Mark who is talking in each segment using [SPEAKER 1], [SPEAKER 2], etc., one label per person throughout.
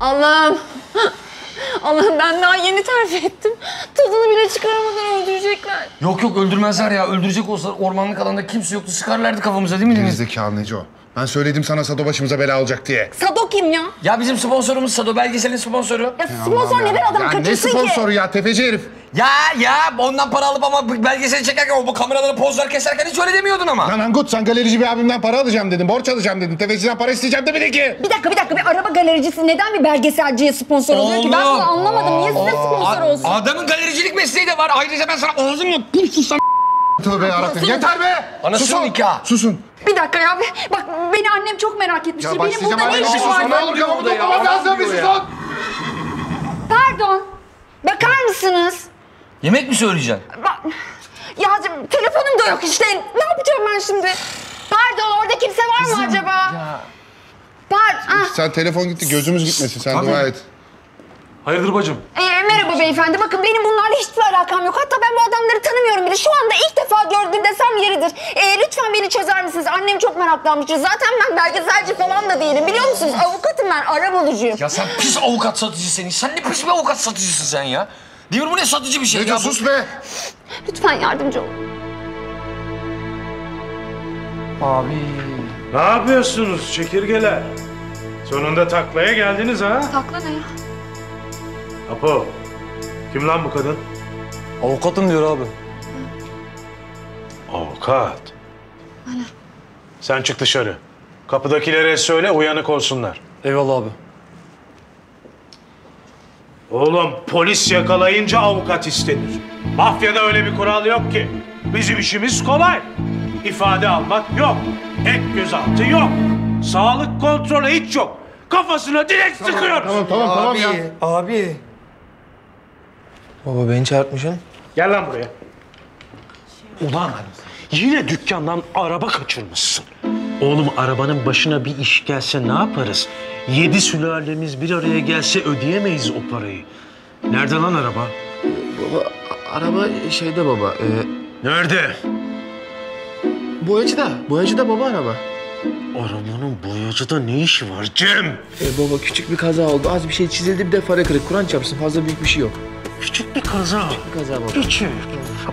[SPEAKER 1] Allah'ım. Allah'ım ben daha yeni terfi ettim. Tadını bile çıkaramadan öldürecekler.
[SPEAKER 2] Yok yok öldürmezler ya. Öldürecek olsalar ormanlık alanda kimse yoktu. Sıkarlardı kafamıza değil mi Deniz?
[SPEAKER 3] Gerizekalı Neco. Ben söyledim sana Sado başımıza bela olacak diye.
[SPEAKER 1] Sado kim ya?
[SPEAKER 2] Ya bizim sponsorumuz Sado belgeselin sponsoru.
[SPEAKER 1] Ya sponsor neden adam
[SPEAKER 3] Ya ne
[SPEAKER 1] kaçırsın ki?
[SPEAKER 3] sponsoru ya tefeci herif.
[SPEAKER 2] Ya ya ondan para alıp ama belgeseli çekerken o bu kameraları pozlar keserken hiç öyle demiyordun ama.
[SPEAKER 3] Lan Angut sen galerici bir abimden para alacağım dedin. Borç alacağım dedin. Tefeciden para isteyeceğim demedin ki.
[SPEAKER 1] Bir dakika bir dakika bir araba galericisi neden bir belgeselciye sponsor oluyor ki? Ben bunu anlamadım. Niye size sponsor
[SPEAKER 2] A-
[SPEAKER 1] olsun?
[SPEAKER 2] Adamın galericilik mesleği de var. Ayrıca ben sana ağzımla pul sussam.
[SPEAKER 3] Tövbe yarabbim. Yeter be.
[SPEAKER 2] Anasının
[SPEAKER 3] Susun.
[SPEAKER 2] nikahı.
[SPEAKER 3] Susun.
[SPEAKER 1] Bir dakika ya. Bak beni annem çok merak etmiştir.
[SPEAKER 3] Ya
[SPEAKER 1] Benim burada ne işim
[SPEAKER 3] susun. Ne
[SPEAKER 1] var?
[SPEAKER 3] olur kafamı toplamam lazım bir susun.
[SPEAKER 1] Pardon. Bakar mısınız?
[SPEAKER 2] Yemek mi söyleyeceksin?
[SPEAKER 1] Ba- Ya telefonum da yok işte. Ne yapacağım ben şimdi? Pardon orada kimse var mı acaba? Par ah.
[SPEAKER 3] Sen telefon gitti gözümüz gitmesin sen dua et.
[SPEAKER 4] Hayırdır bacım?
[SPEAKER 1] Ee, merhaba beyefendi. Bakın benim bunlarla hiçbir alakam yok. Hatta ben bu adamları tanımıyorum bile. Şu anda ilk defa gördüm desem yeridir. Ee, lütfen beni çözer misiniz? Annem çok meraklanmıştır. Zaten ben belgeselci falan da değilim. Biliyor musunuz? Avukatım ben. Ara bulucuyum.
[SPEAKER 2] Ya sen pis avukat satıcı seni. Sen ne pis bir avukat satıcısın sen ya. Değil mi bu ne satıcı bir şey
[SPEAKER 3] Neco
[SPEAKER 2] ya?
[SPEAKER 3] sus be.
[SPEAKER 1] Lütfen yardımcı olun.
[SPEAKER 2] Abi.
[SPEAKER 4] Ne yapıyorsunuz çekirgeler? Sonunda taklaya geldiniz ha?
[SPEAKER 1] Takla ne ya?
[SPEAKER 4] Apo, kim lan bu kadın?
[SPEAKER 2] Avukatım diyor abi.
[SPEAKER 4] Avukat. Sen çık dışarı. Kapıdakilere söyle uyanık olsunlar.
[SPEAKER 2] Eyvallah abi.
[SPEAKER 4] Oğlum polis yakalayınca avukat istenir. Mafyada öyle bir kural yok ki. Bizim işimiz kolay. İfade almak yok. Ek gözaltı yok. Sağlık kontrolü hiç yok. Kafasına direkt sıkıyoruz.
[SPEAKER 3] Tamam tamam tamam ya.
[SPEAKER 2] Abi. Baba beni çarpmışsın.
[SPEAKER 4] Gel lan buraya. Ulan yine dükkandan araba kaçırmışsın. Oğlum arabanın başına bir iş gelse ne yaparız? Yedi sülalemiz bir araya gelse ödeyemeyiz o parayı. Nerede lan araba?
[SPEAKER 5] Baba araba şeyde baba. E,
[SPEAKER 4] Nerede?
[SPEAKER 5] boyacıda. Boyacıda baba araba.
[SPEAKER 4] Arabanın boyacıda ne işi var Cem?
[SPEAKER 5] E, baba küçük bir kaza oldu. Az bir şey çizildi bir de fare kırık. Kur'an çarpsın fazla büyük bir şey yok.
[SPEAKER 4] Küçük bir kaza.
[SPEAKER 5] Bir kaza baba.
[SPEAKER 4] Küçük.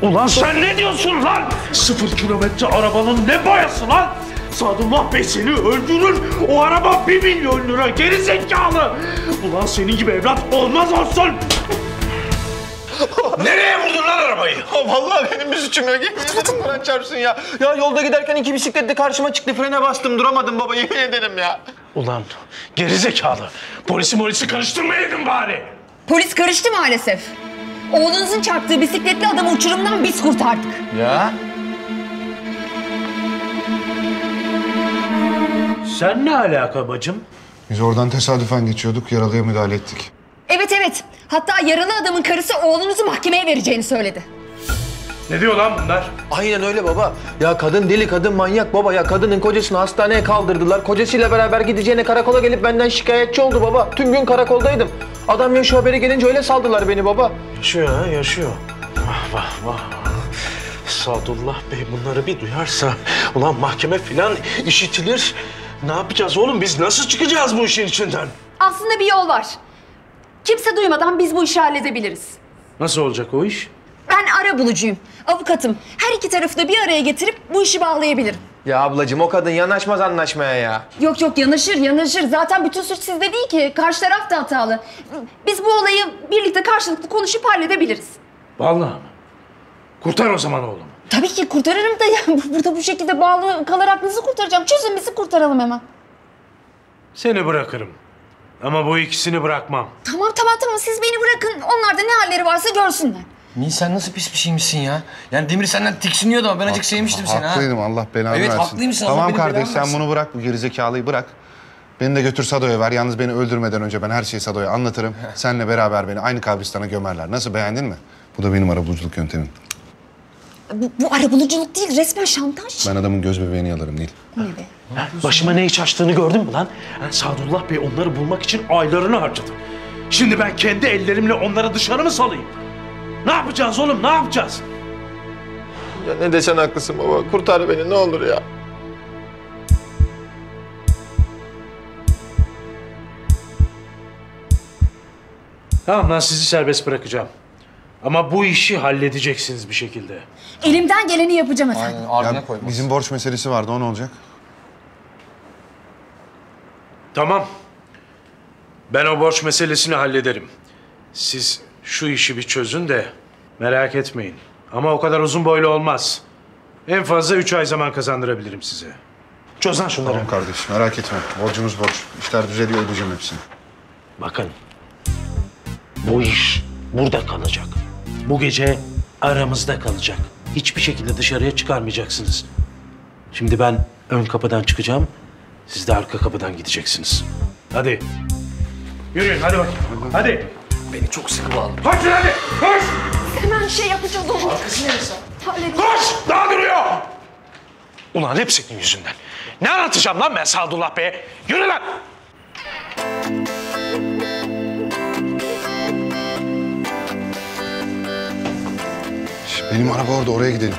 [SPEAKER 4] Ulan sen ne diyorsun lan? Sıfır kilometre arabanın ne boyası lan? Sadullah Bey seni öldürür. O araba bir milyon lira geri zekalı. Ulan senin gibi evlat olmaz olsun. Nereye vurdun lan arabayı?
[SPEAKER 5] Vallahi benim bir suçum yok. Yemin ederim çarpsın ya. Ya yolda giderken iki bisikletle karşıma çıktı. Frene bastım duramadım baba yemin ederim ya.
[SPEAKER 4] Ulan geri zekalı. Polisi molisi karıştırmayaydın bari.
[SPEAKER 1] Polis karıştı maalesef. Oğlunuzun çarptığı bisikletli adamı uçurumdan biz kurtardık.
[SPEAKER 2] Ya.
[SPEAKER 4] Sen ne alaka bacım?
[SPEAKER 3] Biz oradan tesadüfen geçiyorduk yaralıya müdahale ettik.
[SPEAKER 1] Evet evet. Hatta yaralı adamın karısı oğlunuzu mahkemeye vereceğini söyledi.
[SPEAKER 4] Ne diyor lan bunlar?
[SPEAKER 5] Aynen öyle baba. Ya kadın deli kadın manyak baba. Ya kadının kocasını hastaneye kaldırdılar. Kocasıyla beraber gideceğine karakola gelip benden şikayetçi oldu baba. Tüm gün karakoldaydım. Adam ya şu haberi gelince öyle saldılar beni baba.
[SPEAKER 4] Yaşıyor ha, yaşıyor. Vah vah vah. Sadullah Bey bunları bir duyarsa, ulan mahkeme filan işitilir. Ne yapacağız oğlum? Biz nasıl çıkacağız bu işin içinden?
[SPEAKER 1] Aslında bir yol var. Kimse duymadan biz bu işi halledebiliriz.
[SPEAKER 4] Nasıl olacak o iş?
[SPEAKER 1] Ben ara bulucuyum. Avukatım. Her iki tarafı da bir araya getirip bu işi bağlayabilirim.
[SPEAKER 5] Ya ablacığım o kadın yanaşmaz anlaşmaya ya.
[SPEAKER 1] Yok yok yanaşır yanaşır. Zaten bütün suç sizde değil ki. Karşı taraf da hatalı. Biz bu olayı birlikte karşılıklı konuşup halledebiliriz.
[SPEAKER 4] Vallahi mı? Kurtar o zaman oğlum.
[SPEAKER 1] Tabii ki kurtarırım da ya burada bu şekilde bağlı kalarak nasıl kurtaracağım? Çözün bizi kurtaralım hemen.
[SPEAKER 4] Seni bırakırım. Ama bu ikisini bırakmam.
[SPEAKER 1] Tamam tamam tamam siz beni bırakın. Onlar da ne halleri varsa görsünler.
[SPEAKER 2] Niye sen nasıl pis bir şeymişsin ya? Yani Demir senden tiksiniyordu ama ben acık sevmiştim seni ha.
[SPEAKER 3] Haklıydım Allah belanı
[SPEAKER 2] Evet,
[SPEAKER 3] versin.
[SPEAKER 2] haklıymışsın, Allah
[SPEAKER 3] Tamam
[SPEAKER 2] benim
[SPEAKER 3] kardeş
[SPEAKER 2] belamı
[SPEAKER 3] sen
[SPEAKER 2] versin.
[SPEAKER 3] bunu bırak bu gerizekalıyı bırak. Beni de götür Sado'ya ver. Yalnız beni öldürmeden önce ben her şeyi Sado'ya anlatırım. Seninle beraber beni aynı kabristana gömerler. Nasıl beğendin mi? Bu da benim arabuluculuk yöntemim.
[SPEAKER 1] Bu, bu arabuluculuk değil resmen şantaj.
[SPEAKER 3] Ben adamın göz bebeğini yalarım değil.
[SPEAKER 1] Bu ne be?
[SPEAKER 4] Ha, Başıma ne iş açtığını gördün mü lan? Ha, Sadullah Bey onları bulmak için aylarını harcadı. Şimdi ben kendi ellerimle onları dışarı mı salayım? Ne yapacağız oğlum ne yapacağız?
[SPEAKER 5] Ya ne desen haklısın baba. Kurtar beni ne olur ya.
[SPEAKER 4] Tamam lan sizi serbest bırakacağım. Ama bu işi halledeceksiniz bir şekilde.
[SPEAKER 6] Elimden geleni yapacağım efendim.
[SPEAKER 2] Aynen ardına
[SPEAKER 3] bizim borç meselesi vardı o ne olacak?
[SPEAKER 4] Tamam. Ben o borç meselesini hallederim. Siz şu işi bir çözün de merak etmeyin. Ama o kadar uzun boylu olmaz. En fazla üç ay zaman kazandırabilirim size. Çöz lan şunları.
[SPEAKER 3] Tamam kardeş merak etme. Borcumuz borç. İşler düzeliyor ödeyeceğim hepsini.
[SPEAKER 4] Bakın. Bu iş burada kalacak. Bu gece aramızda kalacak. Hiçbir şekilde dışarıya çıkarmayacaksınız. Şimdi ben ön kapıdan çıkacağım. Siz de arka kapıdan gideceksiniz. Hadi. Yürüyün hadi bakayım. Hadi.
[SPEAKER 2] Beni çok sıkı bağlı.
[SPEAKER 4] Koşun hadi. Koş.
[SPEAKER 1] Hemen şey yapacağız onu. Halledeceğiz.
[SPEAKER 4] Koş. Daha duruyor. Ulan hep senin yüzünden. Ne anlatacağım lan ben Sadullah Bey'e? Yürü lan.
[SPEAKER 3] Benim araba orada oraya gidelim.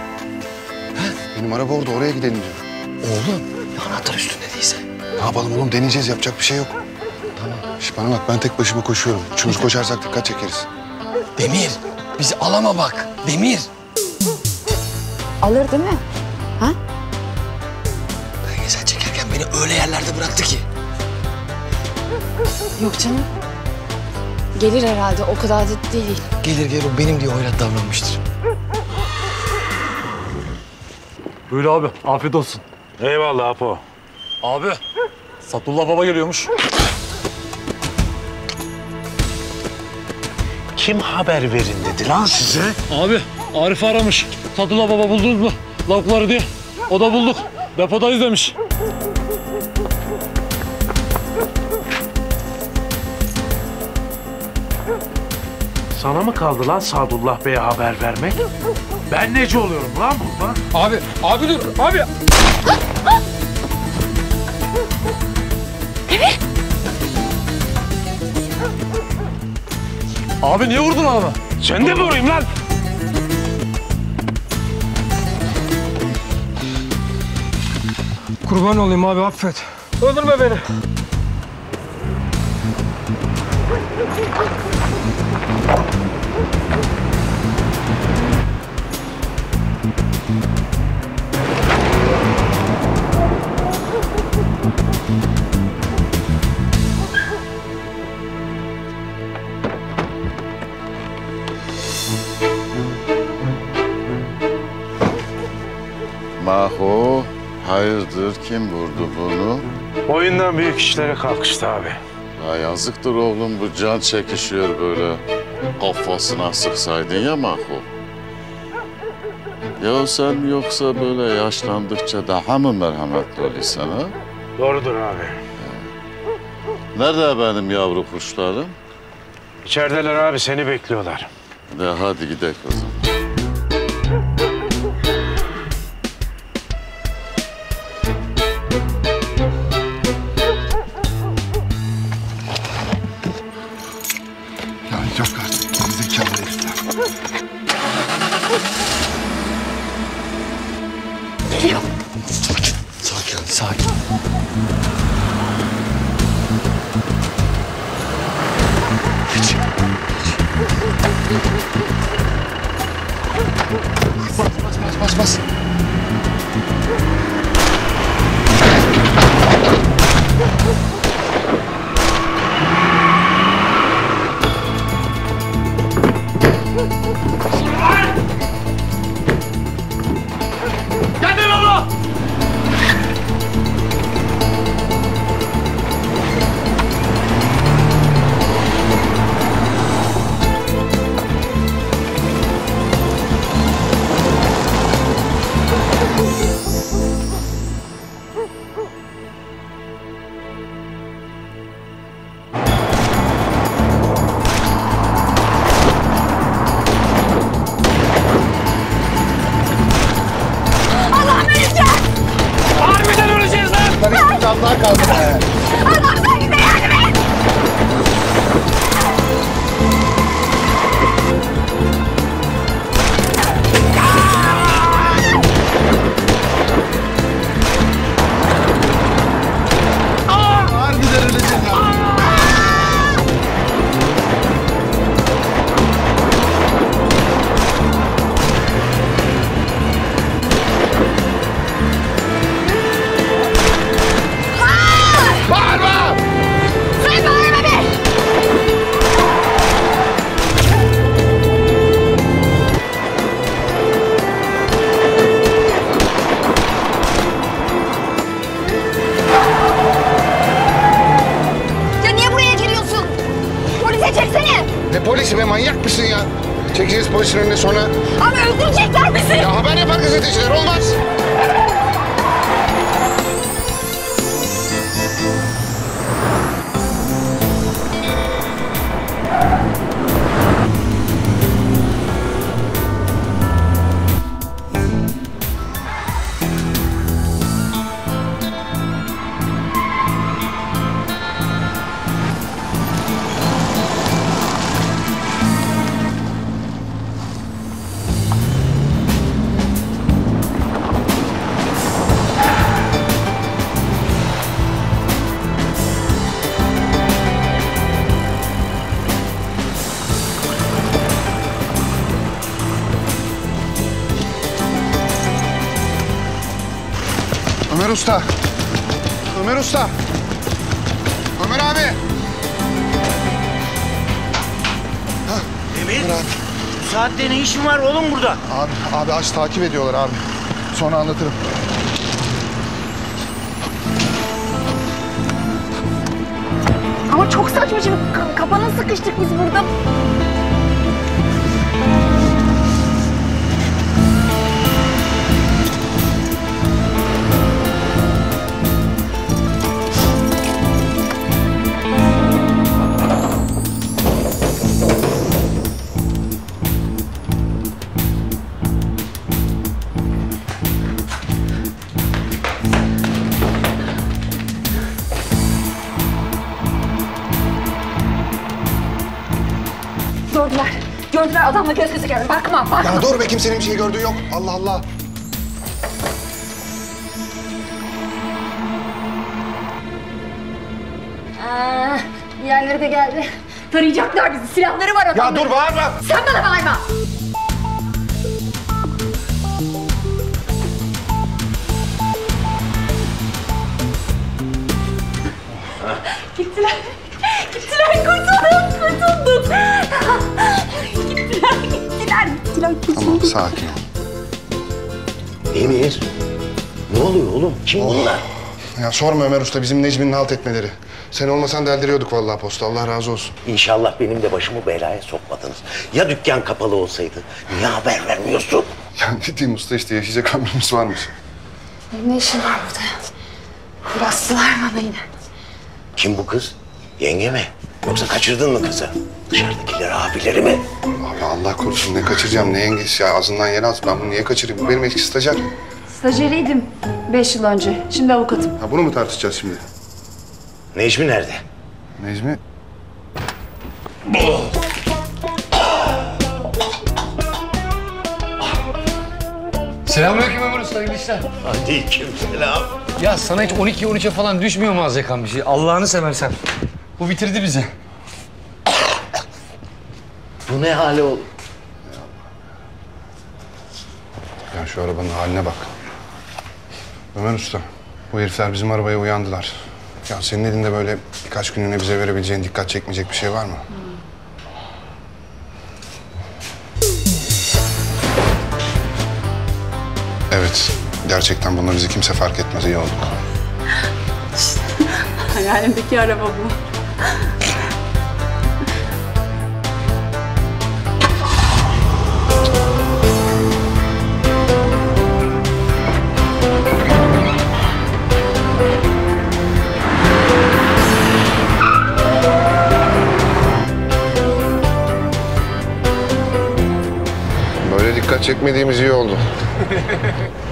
[SPEAKER 3] Benim araba orada oraya gidelim diyorum.
[SPEAKER 2] Oğlum anahtar üstünde değilse.
[SPEAKER 3] Ne yapalım oğlum deneyeceğiz yapacak bir şey yok. Tamam. Şş, bana bak ben tek başıma koşuyorum. Üçümüz koşarsak dikkat çekeriz.
[SPEAKER 2] Demir bizi alama bak. Demir.
[SPEAKER 1] Alır değil mi?
[SPEAKER 2] Belgesel çekerken beni öyle yerlerde bıraktı ki.
[SPEAKER 1] Yok canım. Gelir herhalde o kadar da değil.
[SPEAKER 2] Gelir gelir o benim diye hoyrat davranmıştır.
[SPEAKER 7] Buyur abi, afiyet olsun.
[SPEAKER 4] Eyvallah Apo.
[SPEAKER 7] Abi, Satullah Baba geliyormuş.
[SPEAKER 4] Kim haber verin dedi lan size?
[SPEAKER 7] Abi, Arif aramış. Satullah Baba buldunuz mu? Lavukları diye. O da bulduk. Depodayız demiş.
[SPEAKER 4] Sana mı kaldı lan Sadullah Bey'e haber vermek? Ben nece oluyorum lan burada?
[SPEAKER 2] Abi, abi dur, abi.
[SPEAKER 7] Abi niye vurdun adamı?
[SPEAKER 4] Sen de mi vurayım lan?
[SPEAKER 7] Kurban olayım abi, affet. Öldürme beni.
[SPEAKER 8] Maho, hayırdır kim vurdu bunu?
[SPEAKER 4] Oyundan büyük işlere kalkıştı abi.
[SPEAKER 8] Ya yazıktır oğlum bu can çekişiyor böyle. Kafasına sıksaydın ya Maho. Ya sen yoksa böyle yaşlandıkça daha mı merhametli oluyorsun ha?
[SPEAKER 4] Doğrudur abi.
[SPEAKER 8] Nerede benim yavru kuşlarım?
[SPEAKER 4] İçerideler abi seni bekliyorlar.
[SPEAKER 8] De hadi gidelim o zaman.
[SPEAKER 3] Polisi be manyak mısın ya? Çekeceğiz polisin önüne sonra.
[SPEAKER 1] Ama öldürecekler bizi.
[SPEAKER 3] Ya haber yapar gazeteciler olmaz. Ömer Usta. Ömer Usta. Ömer abi.
[SPEAKER 9] Emir, bu saatte ne işin var oğlum burada?
[SPEAKER 3] Abi, abi aç takip ediyorlar abi. Sonra anlatırım.
[SPEAKER 1] Ama çok saçma şimdi Ka- kapana sıkıştık biz burada. Gördüler adamla göz göze geldi. Bakma bakma.
[SPEAKER 3] Ya dur be kimsenin bir şey gördüğü yok. Allah Allah.
[SPEAKER 1] Aa, diğerleri de geldi. Tarayacaklar bizi. Silahları var adamların.
[SPEAKER 3] Ya dur bağırma.
[SPEAKER 1] Sen bana bağırma. Gittiler. Gittiler.
[SPEAKER 3] Tamam sakin ol.
[SPEAKER 9] Emir, ne oluyor oğlum? Kim bunlar?
[SPEAKER 3] Ya sorma Ömer Usta bizim Necmi'nin halt etmeleri. Sen olmasan deldiriyorduk vallahi posta. Allah razı olsun.
[SPEAKER 9] İnşallah benim de başımı belaya sokmadınız. Ya dükkan kapalı olsaydı? Niye haber vermiyorsun?
[SPEAKER 3] Ya ne diyeyim usta işte yaşayacak ömrümüz varmış.
[SPEAKER 1] Ne işin var burada? Bastılar bana yine.
[SPEAKER 9] Kim bu kız? Yenge mi? Yoksa kaçırdın mı kızı? Dışarıdakiler abileri mi?
[SPEAKER 3] Abi Allah korusun ne kaçıracağım ne yengesi ya ağzından yere at. Ben bunu niye kaçırayım? Bu benim eski stajyer.
[SPEAKER 10] Stajyeriydim 5 yıl önce. Şimdi avukatım.
[SPEAKER 3] Ha bunu mu tartışacağız şimdi?
[SPEAKER 9] Necmi nerede?
[SPEAKER 3] Necmi?
[SPEAKER 2] Selamünaleyküm Ömer Usta, hayırlı işler.
[SPEAKER 9] Aleyküm selam.
[SPEAKER 2] Ya sana hiç 12-13'e falan düşmüyor mu az yakan bir şey? Allah'ını seversen. Bu bitirdi bizi.
[SPEAKER 9] Bu ne hali oğlum?
[SPEAKER 3] Ya şu arabanın haline bak. Ömer Usta, bu herifler bizim arabaya uyandılar. Ya senin elinde böyle birkaç günlüğüne bize verebileceğin dikkat çekmeyecek bir şey var mı? Evet, gerçekten bunu bizi kimse fark etmez. iyi olduk.
[SPEAKER 10] Hayalimdeki araba bu.
[SPEAKER 3] Böyle dikkat çekmediğimiz iyi oldu.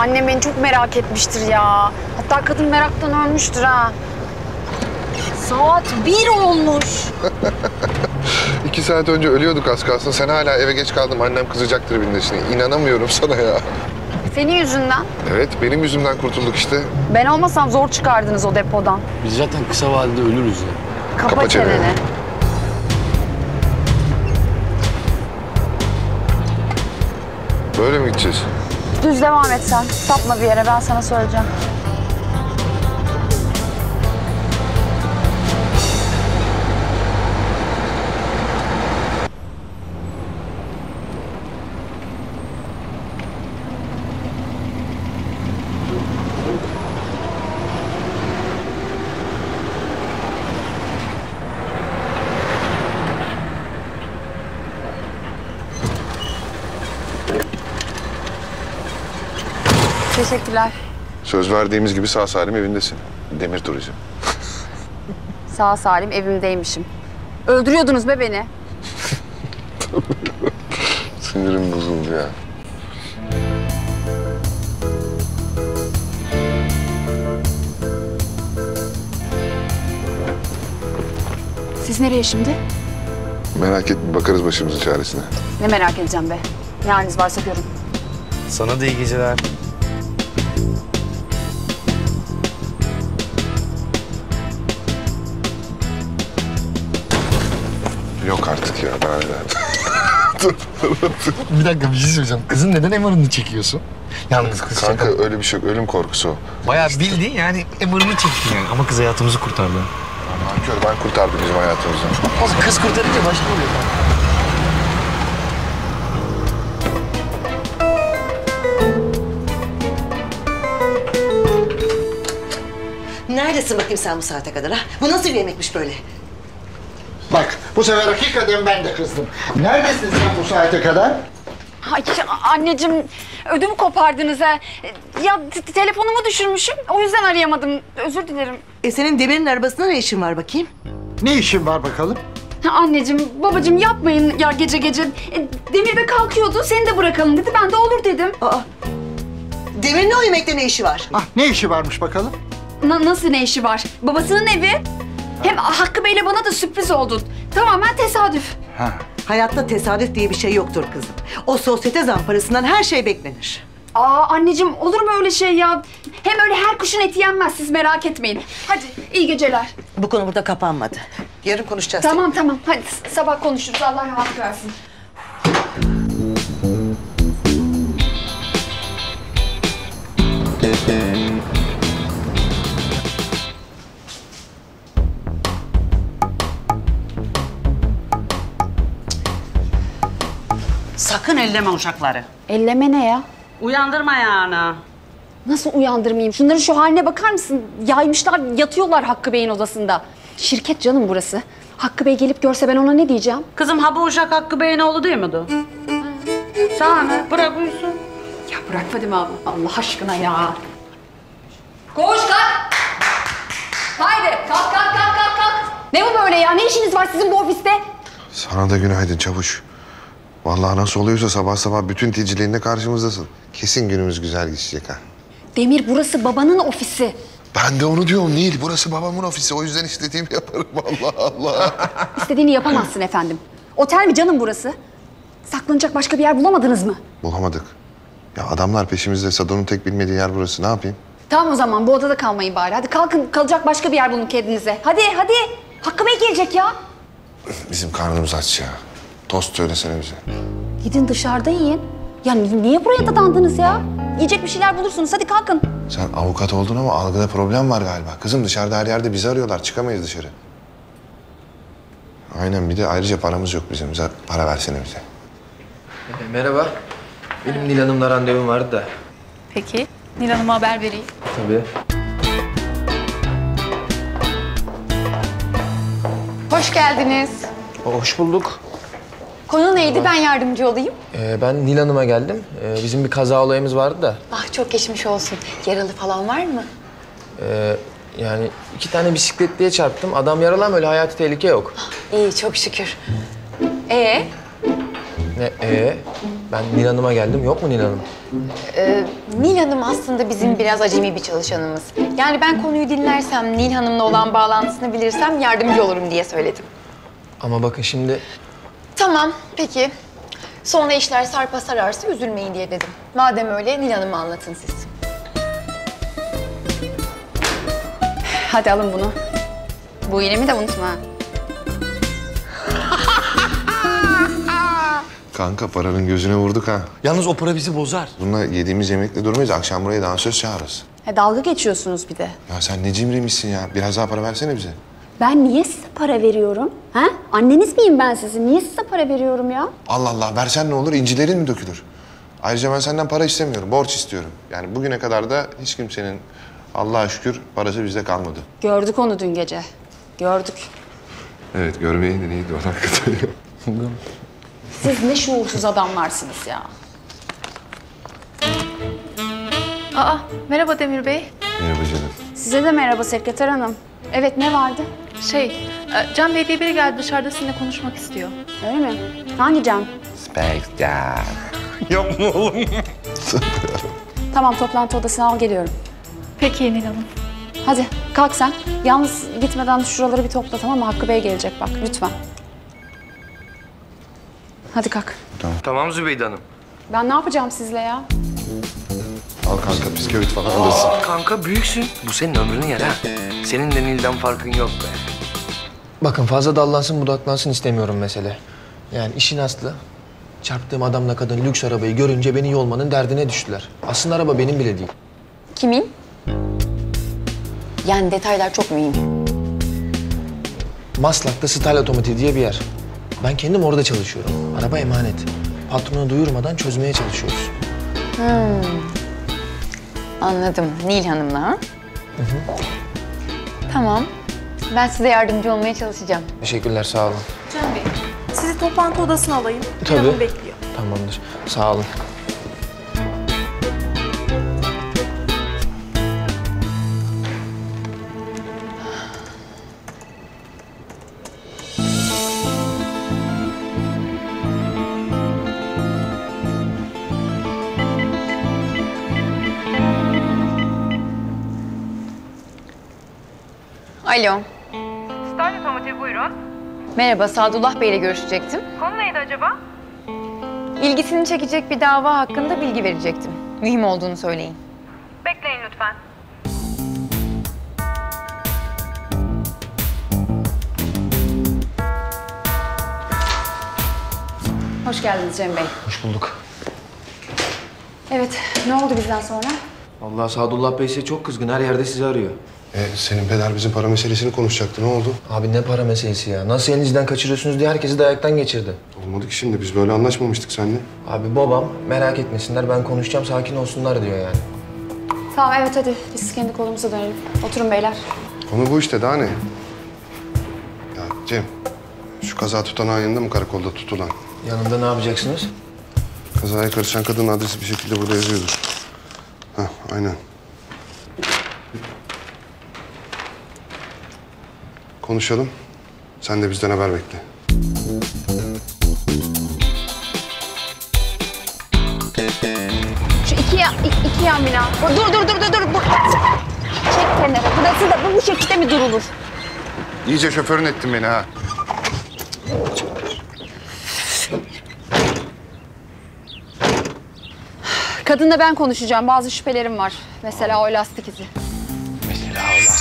[SPEAKER 1] Annem beni çok merak etmiştir ya. Hatta kadın meraktan ölmüştür ha. Saat bir olmuş.
[SPEAKER 3] İki saat önce ölüyorduk az kalsın. Sen hala eve geç kaldım. Annem kızacaktır birinin. İnanamıyorum sana ya.
[SPEAKER 1] Senin yüzünden.
[SPEAKER 3] Evet, benim yüzümden kurtulduk işte.
[SPEAKER 1] Ben olmasam zor çıkardınız o depodan.
[SPEAKER 11] Biz zaten kısa vadede ölürüz ya.
[SPEAKER 1] Kapa,
[SPEAKER 3] Kapa çeneni.
[SPEAKER 1] çeneni.
[SPEAKER 3] Böyle mi gideceğiz?
[SPEAKER 1] Düz devam et sen. Sapma bir yere ben sana söyleyeceğim. Teşekkürler.
[SPEAKER 3] Söz verdiğimiz gibi sağ salim evindesin. Demir Turizm.
[SPEAKER 1] Sağ salim evimdeymişim. Öldürüyordunuz be beni.
[SPEAKER 3] Sinirim bozuldu ya.
[SPEAKER 1] Siz nereye şimdi?
[SPEAKER 3] Merak etme bakarız başımızın çaresine.
[SPEAKER 1] Ne merak edeceğim be. Ne haliniz varsa görün.
[SPEAKER 2] Sana da iyi geceler.
[SPEAKER 3] Artık ya daha.
[SPEAKER 12] Bir dakika bir şey söyleyeceğim. Kızın neden emarını çekiyorsun? Yalnız kız
[SPEAKER 3] Kanka
[SPEAKER 12] şaka.
[SPEAKER 3] öyle bir şey yok. Ölüm korkusu o.
[SPEAKER 2] Bayağı bildiğin yani emarını çektin yani. Ama kız hayatımızı kurtardı.
[SPEAKER 3] Nankör ben kurtardım bizim hayatımızı.
[SPEAKER 12] Kız kurtarınca başka oluyor.
[SPEAKER 13] Neredesin bakayım sen bu saate kadar ha? Bu nasıl bir yemekmiş böyle?
[SPEAKER 12] Bu sefer hakikaten ben de kızdım. Neredesin sen bu saate kadar?
[SPEAKER 1] Ay anneciğim ödümü kopardınız ha. Ya telefonumu düşürmüşüm. O yüzden arayamadım. Özür dilerim.
[SPEAKER 13] E senin Demir'in arabasında ne işin var bakayım?
[SPEAKER 12] Ne işin var bakalım?
[SPEAKER 1] Ha, Anneciğim, babacığım yapmayın ya gece gece. E, Demir de kalkıyordu, seni de bırakalım dedi. Ben de olur dedim.
[SPEAKER 13] Aa. Demir'in o yemekte ne işi var?
[SPEAKER 12] Ah ne işi varmış bakalım?
[SPEAKER 1] Na- nasıl ne işi var? Babasının evi. Hem Hakkı Bey'le bana da sürpriz oldun. Tamamen tesadüf.
[SPEAKER 12] Ha.
[SPEAKER 13] Hayatta tesadüf diye bir şey yoktur kızım. O sosyete zamparasından her şey beklenir.
[SPEAKER 1] Aa anneciğim olur mu öyle şey ya? Hem öyle her kuşun eti yenmez siz merak etmeyin. Hadi iyi geceler.
[SPEAKER 13] Bu konu burada kapanmadı. Yarın konuşacağız.
[SPEAKER 1] Tamam tamam hadi sabah konuşuruz Allah rahat versin.
[SPEAKER 14] Sakın elleme uşakları.
[SPEAKER 1] Elleme ne ya?
[SPEAKER 14] Uyandırma yani.
[SPEAKER 1] Nasıl uyandırmayayım? Şunların şu haline bakar mısın? Yaymışlar, yatıyorlar Hakkı Bey'in odasında. Şirket canım burası. Hakkı Bey gelip görse ben ona ne diyeceğim?
[SPEAKER 14] Kızım ha bu uşak Hakkı Bey'in oğlu değil miydi? Sana ne? Bırak uyusun.
[SPEAKER 1] Ya bırak Fadime abla. Allah aşkına ya. Koş kalk. Haydi kalk kalk kalk kalk kalk. Ne bu böyle ya? Ne işiniz var sizin bu ofiste?
[SPEAKER 3] Sana da günaydın çavuş. Vallahi nasıl oluyorsa sabah sabah bütün teciliğinde karşımızdasın. Kesin günümüz güzel geçecek ha.
[SPEAKER 1] Demir burası babanın ofisi.
[SPEAKER 3] Ben de onu diyorum Nil. Burası babamın ofisi. O yüzden istediğimi yaparım. Allah Allah.
[SPEAKER 1] İstediğini yapamazsın efendim. Otel mi canım burası? Saklanacak başka bir yer bulamadınız mı?
[SPEAKER 3] Bulamadık. Ya adamlar peşimizde. Sadon'un tek bilmediği yer burası. Ne yapayım?
[SPEAKER 1] Tamam o zaman bu odada kalmayın bari. Hadi kalkın kalacak başka bir yer bulun kendinize. Hadi hadi. Hakkı Bey gelecek ya.
[SPEAKER 3] Bizim karnımız aç ya. Tost söylesene bize.
[SPEAKER 1] Gidin dışarıda yiyin. Ya ni- niye buraya dadandınız ya? Yiyecek bir şeyler bulursunuz. Hadi kalkın.
[SPEAKER 3] Sen avukat oldun ama algıda problem var galiba. Kızım dışarıda her yerde bizi arıyorlar. Çıkamayız dışarı. Aynen bir de ayrıca paramız yok bizim. Bize para versene bize.
[SPEAKER 5] E, merhaba. Benim Nil Hanım'la randevum vardı da.
[SPEAKER 10] Peki. Nil Hanım'a haber vereyim.
[SPEAKER 5] Tabii.
[SPEAKER 1] Hoş geldiniz.
[SPEAKER 5] Hoş bulduk.
[SPEAKER 1] Konu neydi? Ben yardımcı olayım.
[SPEAKER 5] Ee, ben Nil Hanım'a geldim. Ee, bizim bir kaza olayımız vardı da.
[SPEAKER 1] Ah çok geçmiş olsun. Yaralı falan var mı?
[SPEAKER 5] Ee, yani iki tane bisikletliye çarptım. Adam yaralı ama öyle hayati tehlike yok.
[SPEAKER 1] İyi çok şükür. Ee,
[SPEAKER 5] Ne ee? Ben Nil Hanım'a geldim. Yok mu Nil Hanım?
[SPEAKER 15] Nil Hanım aslında bizim biraz acemi bir çalışanımız. Yani ben konuyu dinlersem, Nil Hanım'la olan bağlantısını bilirsem yardımcı olurum diye söyledim.
[SPEAKER 5] Ama bakın şimdi
[SPEAKER 15] Tamam, peki. Sonra işler sarpa sararsa üzülmeyin diye dedim. Madem öyle Nil Hanım'a anlatın siz.
[SPEAKER 1] hadi alın bunu. Bu iğnemi de unutma.
[SPEAKER 3] Kanka paranın gözüne vurduk ha.
[SPEAKER 2] Yalnız o para bizi bozar.
[SPEAKER 3] Bununla yediğimiz yemekle durmayız. Akşam buraya dansöz çağırırız.
[SPEAKER 1] He, dalga geçiyorsunuz bir de.
[SPEAKER 3] Ya sen ne cimriymişsin ya. Biraz daha para versene bize.
[SPEAKER 1] Ben niye size para veriyorum? Ha? Anneniz miyim ben sizin? Niye size para veriyorum ya?
[SPEAKER 3] Allah Allah versen ne olur incilerin mi dökülür? Ayrıca ben senden para istemiyorum. Borç istiyorum. Yani bugüne kadar da hiç kimsenin Allah'a şükür parası bizde kalmadı.
[SPEAKER 1] Gördük onu dün gece. Gördük.
[SPEAKER 3] Evet görmeyin de neydi o hakikaten.
[SPEAKER 1] Siz ne şuursuz adamlarsınız ya.
[SPEAKER 10] Aa, merhaba Demir Bey.
[SPEAKER 3] Merhaba canım.
[SPEAKER 10] Size de merhaba sekreter hanım. Evet ne vardı? Şey, e, Can Bey diye biri geldi dışarıda sizinle konuşmak istiyor.
[SPEAKER 1] Öyle mi? Hangi Can?
[SPEAKER 2] Spekter.
[SPEAKER 3] Yok mu oğlum?
[SPEAKER 1] Tamam toplantı odasına al geliyorum.
[SPEAKER 10] Peki Nil Hanım.
[SPEAKER 1] Hadi kalk sen. Yalnız gitmeden şuraları bir topla tamam mı? Hakkı Bey gelecek bak lütfen. Hadi kalk.
[SPEAKER 2] Tamam Zübeyde Hanım.
[SPEAKER 1] Ben ne yapacağım sizle ya?
[SPEAKER 3] Al kanka bisküvit falan alırsın.
[SPEAKER 2] Kanka büyüksün. Bu senin ömrünü yer ha. Senin de Nil'den farkın yok be.
[SPEAKER 5] Bakın fazla dallansın budaklansın istemiyorum mesele. Yani işin aslı çarptığım adamla kadın lüks arabayı görünce beni yolmanın derdine düştüler. Aslında araba benim bile değil.
[SPEAKER 1] Kimin? Yani detaylar çok mühim.
[SPEAKER 5] Maslak'ta Stal Otomotiv diye bir yer. Ben kendim orada çalışıyorum. Araba emanet. Patronu duyurmadan çözmeye çalışıyoruz.
[SPEAKER 15] Hmm. Anladım. Nil Hanım'la ha? Tamam. Ben size yardımcı olmaya çalışacağım.
[SPEAKER 5] Teşekkürler sağ olun.
[SPEAKER 10] Can Bey, sizi toplantı odasına alayım.
[SPEAKER 5] Tabii.
[SPEAKER 10] Nil Hanım bekliyor.
[SPEAKER 5] Tamamdır. Sağ olun.
[SPEAKER 15] Alo.
[SPEAKER 16] Star Otomotiv buyurun.
[SPEAKER 15] Merhaba, Sadullah Bey ile görüşecektim.
[SPEAKER 16] Konu neydi acaba?
[SPEAKER 15] İlgisini çekecek bir dava hakkında bilgi verecektim. Mühim olduğunu söyleyin.
[SPEAKER 16] Bekleyin lütfen.
[SPEAKER 1] Hoş geldiniz Cem Bey.
[SPEAKER 5] Hoş bulduk.
[SPEAKER 1] Evet ne oldu bizden sonra?
[SPEAKER 5] Vallahi Sadullah Bey size çok kızgın. Her yerde sizi arıyor.
[SPEAKER 3] E, senin peder bizim para meselesini konuşacaktı. Ne oldu?
[SPEAKER 5] Abi ne para meselesi ya? Nasıl elinizden kaçırıyorsunuz diye herkesi dayaktan geçirdi.
[SPEAKER 3] Olmadı ki şimdi. Biz böyle anlaşmamıştık seninle.
[SPEAKER 5] Abi babam merak etmesinler ben konuşacağım sakin olsunlar diyor yani.
[SPEAKER 1] Tamam evet hadi biz kendi kolumuza dönelim. Oturun beyler.
[SPEAKER 3] Konu bu işte daha ne? Ya Cem, şu kaza tutanağı yanında mı karakolda tutulan?
[SPEAKER 5] Yanında ne yapacaksınız?
[SPEAKER 3] Kazaya karışan kadının adresi bir şekilde burada yazıyordur. Hah, aynen. Konuşalım. Sen de bizden haber bekle.
[SPEAKER 1] Şu iki, ya, iki yan bina. Dur dur dur dur dur. Çek kenara. Burası da bu, bu şekilde mi durulur?
[SPEAKER 3] İyice şoförün ettin beni ha.
[SPEAKER 1] Kadınla ben konuşacağım. Bazı şüphelerim var. Mesela o lastik izi.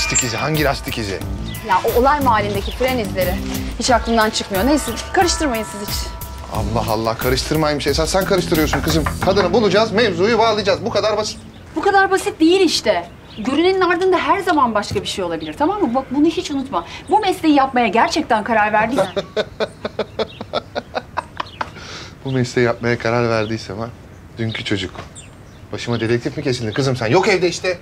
[SPEAKER 3] Lastik izi. Hangi lastik izi?
[SPEAKER 1] Ya o olay mahallindeki fren izleri. Hiç aklımdan çıkmıyor. Neyse karıştırmayın siz hiç.
[SPEAKER 3] Allah Allah karıştırmaymış. Esas sen karıştırıyorsun kızım. Kadını bulacağız, mevzuyu bağlayacağız. Bu kadar basit.
[SPEAKER 10] Bu kadar basit değil işte. Görünenin ardında her zaman başka bir şey olabilir tamam mı? Bak bunu hiç unutma. Bu mesleği yapmaya gerçekten karar verdiysen
[SPEAKER 3] Bu mesleği yapmaya karar verdiysem ha. Dünkü çocuk. Başıma dedektif mi kesildin kızım sen? Yok evde işte.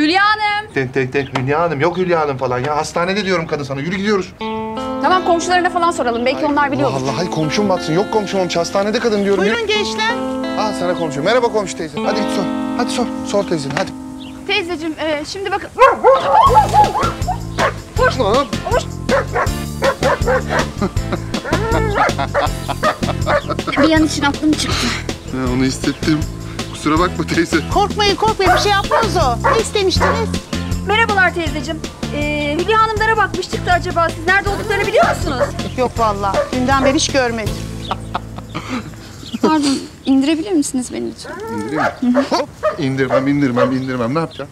[SPEAKER 10] Hülya Hanım.
[SPEAKER 3] Tek tek tek Hülya Hanım. Yok Hülya Hanım falan ya. Hastanede diyorum kadın sana. Yürü gidiyoruz.
[SPEAKER 1] Tamam komşularına falan soralım. Belki onlar biliyordur.
[SPEAKER 3] Allah Allah. Hay komşum batsın. Yok komşum olmuş. Hastanede kadın diyorum.
[SPEAKER 13] Buyurun gençler.
[SPEAKER 3] Al sana komşu. Merhaba komşu teyze. Hadi git sor. Hadi sor. Sor teyzene hadi.
[SPEAKER 10] Teyzeciğim e, şimdi bakın.
[SPEAKER 3] Lan.
[SPEAKER 10] Bir yan için aklım çıktı.
[SPEAKER 3] Ha, onu hissettim. Kusura bakma teyze.
[SPEAKER 13] Korkmayın korkmayın bir şey yapmaz o. Ne istemiştiniz?
[SPEAKER 10] Merhabalar teyzeciğim. E, Hülya Hanımlara bakmıştık da acaba siz nerede olduklarını biliyor musunuz?
[SPEAKER 13] Yok vallahi. Dünden beri hiç görmedim.
[SPEAKER 1] Pardon indirebilir misiniz beni lütfen?
[SPEAKER 3] İndireyim mi? Hop. İndirmem, indirmem, indirmem. Ne yapacağım?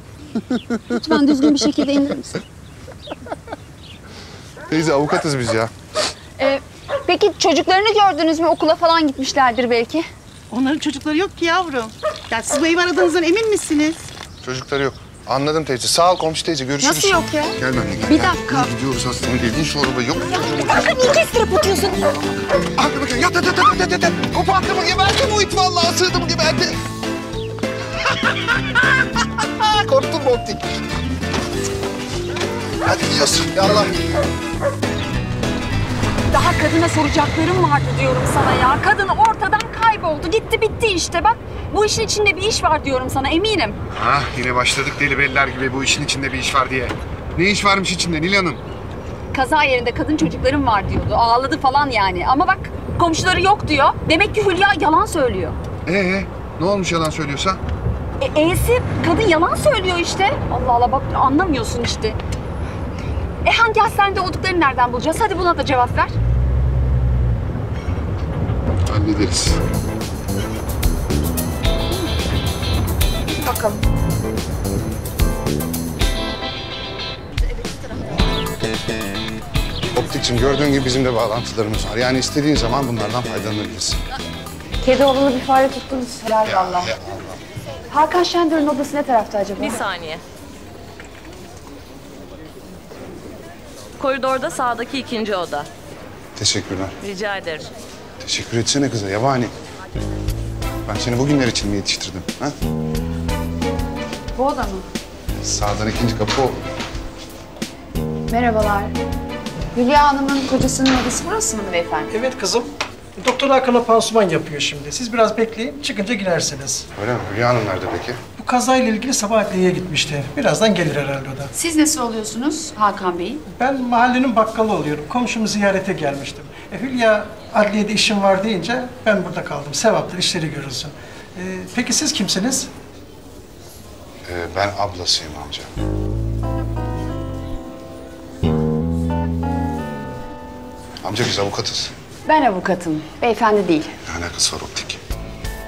[SPEAKER 1] Lütfen düzgün bir şekilde indirir misin?
[SPEAKER 3] Teyze avukatız biz ya.
[SPEAKER 1] Ee, peki çocuklarını gördünüz mü? Okula falan gitmişlerdir belki.
[SPEAKER 13] Onların çocukları yok ki yavrum. Ya siz bu evi aradığınızdan emin misiniz?
[SPEAKER 3] Çocukları yok. Anladım teyze. Sağ ol komşu teyze. Görüşürüz.
[SPEAKER 1] Nasıl yok ya?
[SPEAKER 3] Gel benimle gel.
[SPEAKER 1] Bir
[SPEAKER 3] gel.
[SPEAKER 1] dakika.
[SPEAKER 3] Yürü, gidiyoruz hastaneye. İn şu araba. Yok çocuğum.
[SPEAKER 1] Bakın niye kestirip atıyorsun?
[SPEAKER 3] Hadi bakayım. Yat yat yat yat yat. yat. Koparttı mı geberdi bu it vallahi. Sığdı mı geberdi. Korktun mu optik? Hadi gidiyoruz. Yallah.
[SPEAKER 10] Daha kadına soracaklarım vardı diyorum sana ya. Kadın ortadan kayboldu. Gitti bitti işte bak. Bu işin içinde bir iş var diyorum sana eminim.
[SPEAKER 3] Ha yine başladık deli belliler gibi bu işin içinde bir iş var diye. Ne iş varmış içinde Nil Hanım?
[SPEAKER 10] Kaza yerinde kadın çocuklarım var diyordu. Ağladı falan yani. Ama bak komşuları yok diyor. Demek ki Hülya yalan söylüyor.
[SPEAKER 3] Ee ne olmuş yalan söylüyorsa?
[SPEAKER 10] E, E'si kadın yalan söylüyor işte. Allah Allah bak anlamıyorsun işte. E hangi hastanede olduklarını nereden bulacağız? Hadi buna da cevap ver.
[SPEAKER 3] Hallederiz.
[SPEAKER 10] Bakalım.
[SPEAKER 3] Optikçim gördüğün gibi bizim de bağlantılarımız var. Yani istediğin zaman bunlardan faydalanabilirsin.
[SPEAKER 10] Kedi oğlunu bir fare tuttunuz. Helal valla. Hakan Şendör'ün odası ne tarafta acaba?
[SPEAKER 17] Bir saniye. Koridorda sağdaki ikinci oda.
[SPEAKER 3] Teşekkürler.
[SPEAKER 17] Rica ederim.
[SPEAKER 3] Teşekkür etsene kıza yabani. Ben seni bugünler için mi yetiştirdim? Ha?
[SPEAKER 10] Bu oda mı?
[SPEAKER 3] Sağdan ikinci kapı o.
[SPEAKER 10] Merhabalar. Hülya Hanım'ın kocasının odası burası mı beyefendi?
[SPEAKER 18] Evet kızım. Doktor Hakan'a pansuman yapıyor şimdi. Siz biraz bekleyin, çıkınca girersiniz.
[SPEAKER 3] Öyle mi? Hülya Hanım nerede peki?
[SPEAKER 18] Kazayla ilgili sabah adliyeye gitmişti. Birazdan gelir herhalde o da.
[SPEAKER 10] Siz nasıl oluyorsunuz Hakan Bey?
[SPEAKER 18] Ben mahallenin bakkalı oluyorum. Komşumu ziyarete gelmiştim. E, Hülya adliyede işim var deyince ben burada kaldım. Sevaptır, işleri görülsün. E, peki siz kimsiniz?
[SPEAKER 3] Ee, ben ablasıyım amca. Amca biz avukatız.
[SPEAKER 10] Ben avukatım. Beyefendi değil.
[SPEAKER 3] Ne alakası var optik?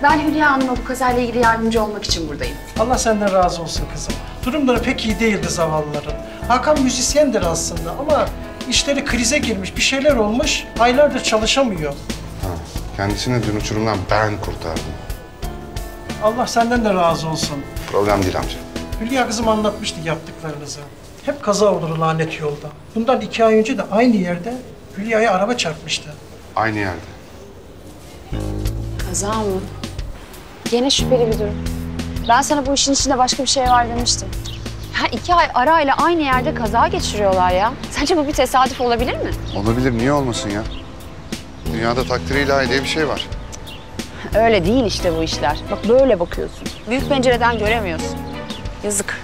[SPEAKER 10] Ben Hülya Hanım'a bu kazayla ilgili yardımcı olmak için buradayım.
[SPEAKER 18] Allah senden razı olsun kızım. Durumları pek iyi değildi zavallıların. Hakan müzisyendir aslında ama işleri krize girmiş, bir şeyler olmuş. Aylardır çalışamıyor.
[SPEAKER 3] Kendisini dün uçurumdan ben kurtardım.
[SPEAKER 18] Allah senden de razı olsun.
[SPEAKER 3] Problem değil amca.
[SPEAKER 18] Hülya kızım anlatmıştı yaptıklarınızı. Hep kaza olur lanet yolda. Bundan iki ay önce de aynı yerde Hülya'ya araba çarpmıştı.
[SPEAKER 3] Aynı yerde.
[SPEAKER 1] Kaza mı? Gene şüpheli bir durum. Ben sana bu işin içinde başka bir şey var demiştim. Ha iki ay arayla aynı yerde kaza geçiriyorlar ya. Sence bu bir tesadüf olabilir mi?
[SPEAKER 3] Olabilir, niye olmasın ya? Dünyada takdir ilahi diye bir şey var.
[SPEAKER 1] Öyle değil işte bu işler. Bak böyle bakıyorsun. Büyük pencereden göremiyorsun. Yazık.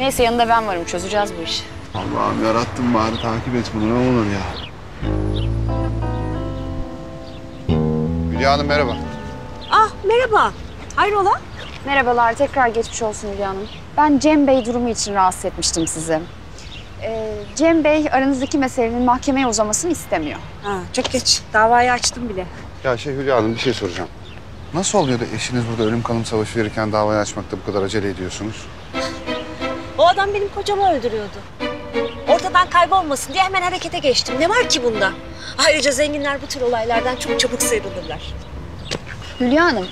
[SPEAKER 1] Neyse yanında ben varım. Çözeceğiz bu işi.
[SPEAKER 3] Allah'ım yarattım bari takip et bunu ne olur ya. Hülya Hanım merhaba.
[SPEAKER 1] Ah merhaba. Hayrola? Merhabalar. Tekrar geçmiş olsun Hülya Hanım. Ben Cem Bey durumu için rahatsız etmiştim sizi. Ee, Cem Bey aranızdaki meselenin mahkemeye uzamasını istemiyor.
[SPEAKER 19] Ha, çok geç. Davayı açtım bile.
[SPEAKER 3] Ya şey Hülya Hanım bir şey soracağım. Nasıl oluyor da eşiniz burada ölüm kalım savaşı verirken davayı açmakta bu kadar acele ediyorsunuz?
[SPEAKER 19] O adam benim kocamı öldürüyordu. Ortadan kaybolmasın diye hemen harekete geçtim. Ne var ki bunda? Ayrıca zenginler bu tür olaylardan çok çabuk sıyrılırlar.
[SPEAKER 1] Hülya Hanım,